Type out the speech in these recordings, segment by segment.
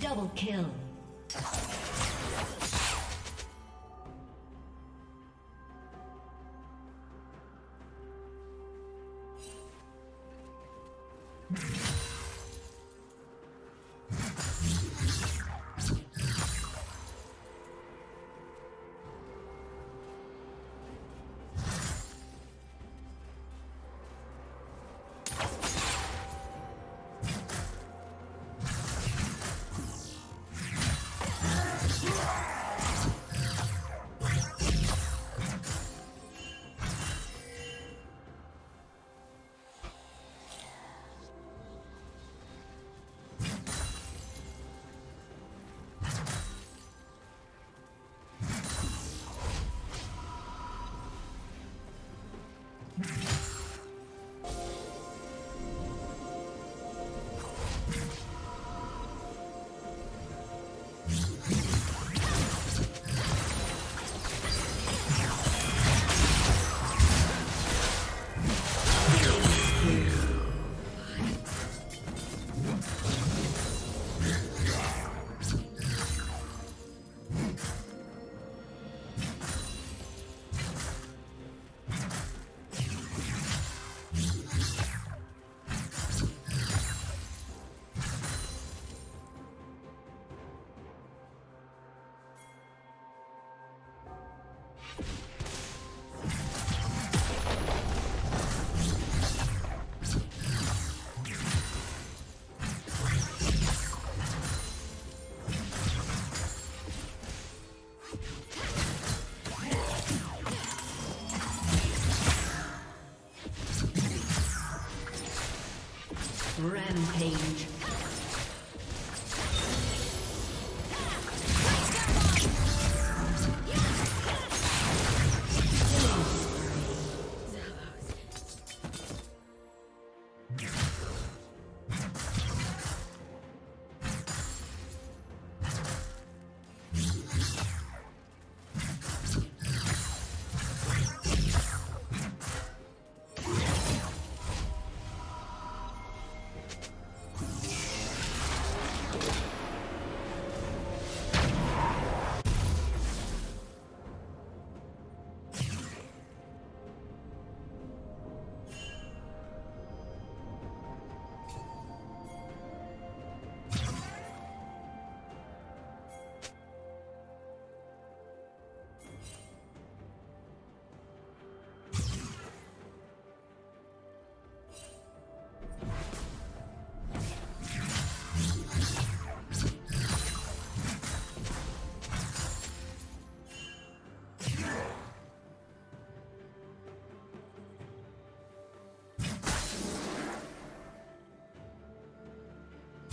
Double kill. Rampage.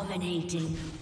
Dominating.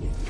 Yeah.